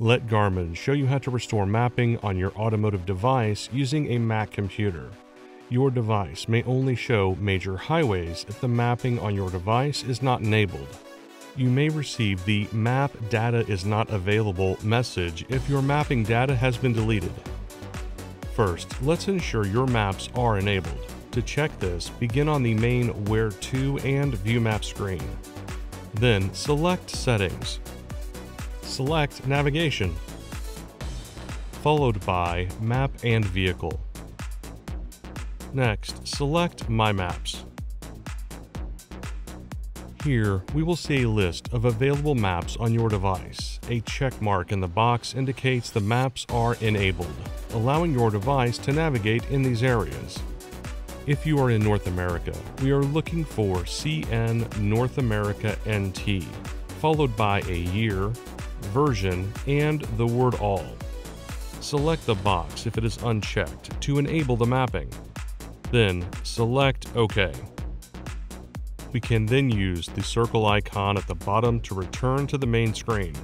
Let Garmin show you how to restore mapping on your automotive device using a Mac computer. Your device may only show major highways if the mapping on your device is not enabled. You may receive the Map Data is not available message if your mapping data has been deleted. First, let's ensure your maps are enabled. To check this, begin on the main Where To and View Map screen. Then select Settings select Navigation, followed by Map and Vehicle. Next, select My Maps. Here, we will see a list of available maps on your device. A check mark in the box indicates the maps are enabled, allowing your device to navigate in these areas. If you are in North America, we are looking for CN North America NT, followed by a year, version, and the word all. Select the box if it is unchecked to enable the mapping. Then select OK. We can then use the circle icon at the bottom to return to the main screen.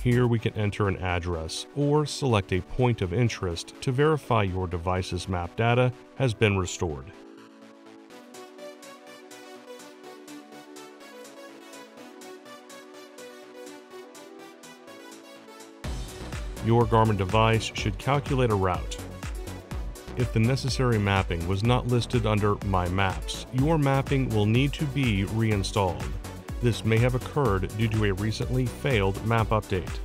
Here we can enter an address or select a point of interest to verify your device's map data has been restored. Your Garmin device should calculate a route. If the necessary mapping was not listed under My Maps, your mapping will need to be reinstalled. This may have occurred due to a recently failed map update.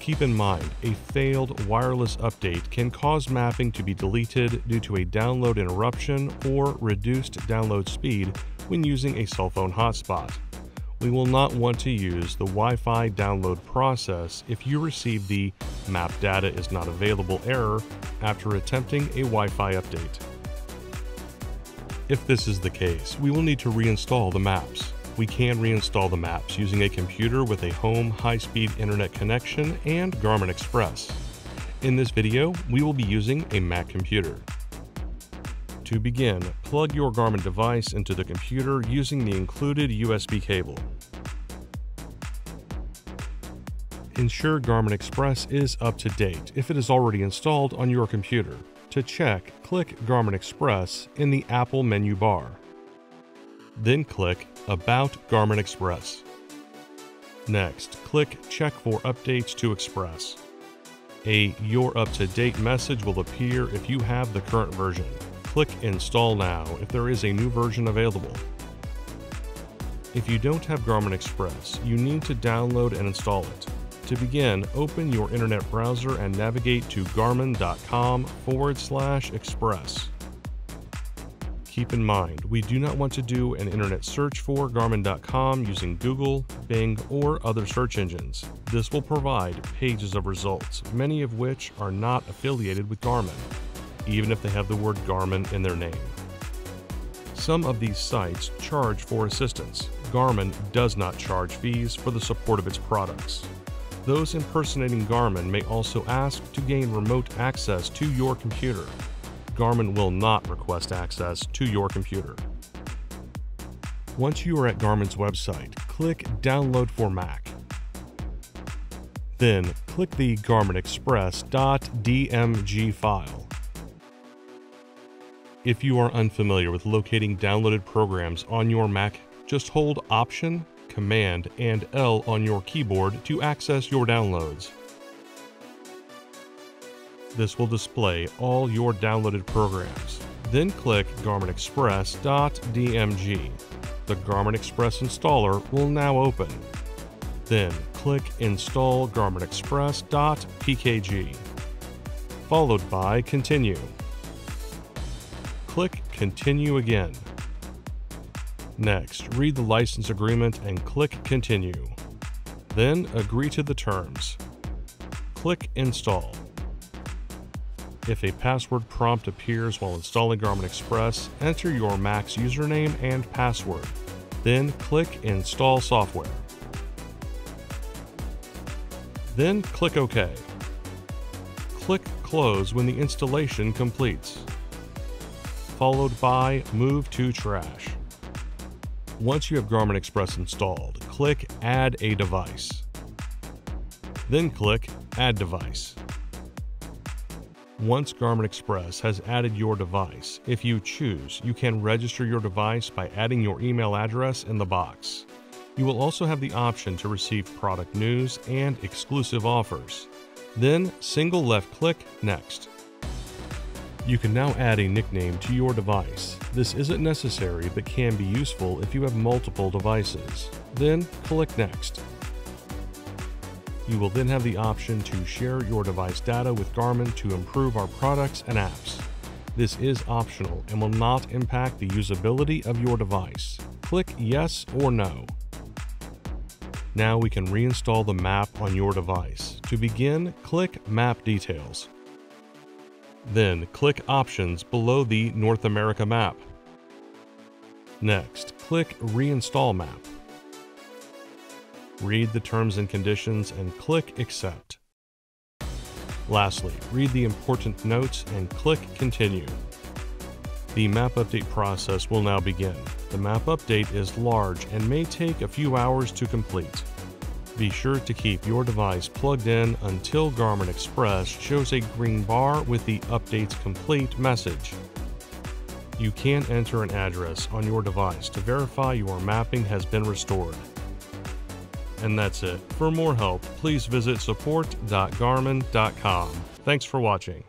Keep in mind, a failed wireless update can cause mapping to be deleted due to a download interruption or reduced download speed when using a cell phone hotspot we will not want to use the Wi-Fi download process if you receive the map data is not available error after attempting a Wi-Fi update. If this is the case, we will need to reinstall the maps. We can reinstall the maps using a computer with a home high-speed internet connection and Garmin Express. In this video, we will be using a Mac computer. To begin, plug your Garmin device into the computer using the included USB cable. Ensure Garmin Express is up to date if it is already installed on your computer. To check, click Garmin Express in the Apple menu bar. Then click About Garmin Express. Next, click Check for Updates to Express. A You're Up to Date message will appear if you have the current version. Click Install Now if there is a new version available. If you don't have Garmin Express, you need to download and install it. To begin, open your internet browser and navigate to garmin.com forward slash express. Keep in mind, we do not want to do an internet search for Garmin.com using Google, Bing, or other search engines. This will provide pages of results, many of which are not affiliated with Garmin even if they have the word Garmin in their name. Some of these sites charge for assistance. Garmin does not charge fees for the support of its products. Those impersonating Garmin may also ask to gain remote access to your computer. Garmin will not request access to your computer. Once you are at Garmin's website, click Download for Mac. Then click the Garmin Express.dmg file. If you are unfamiliar with locating downloaded programs on your Mac, just hold Option, Command, and L on your keyboard to access your downloads. This will display all your downloaded programs. Then click Garmin Express.dmg. The Garmin Express installer will now open. Then click Install Garmin Express.pkg, followed by Continue click Continue again. Next, read the license agreement and click Continue. Then agree to the terms. Click Install. If a password prompt appears while installing Garmin Express, enter your Mac's username and password. Then click Install Software. Then click OK. Click Close when the installation completes followed by Move to Trash. Once you have Garmin Express installed, click Add a device. Then click Add device. Once Garmin Express has added your device, if you choose, you can register your device by adding your email address in the box. You will also have the option to receive product news and exclusive offers. Then single left click Next. You can now add a nickname to your device. This isn't necessary but can be useful if you have multiple devices. Then click Next. You will then have the option to share your device data with Garmin to improve our products and apps. This is optional and will not impact the usability of your device. Click Yes or No. Now we can reinstall the map on your device. To begin, click Map Details. Then click Options below the North America map. Next, click Reinstall Map read the terms and conditions, and click Accept. Lastly, read the important notes and click Continue. The map update process will now begin. The map update is large and may take a few hours to complete. Be sure to keep your device plugged in until Garmin Express shows a green bar with the Updates Complete message. You can enter an address on your device to verify your mapping has been restored. And that's it. For more help, please visit support.garmin.com. Thanks for watching.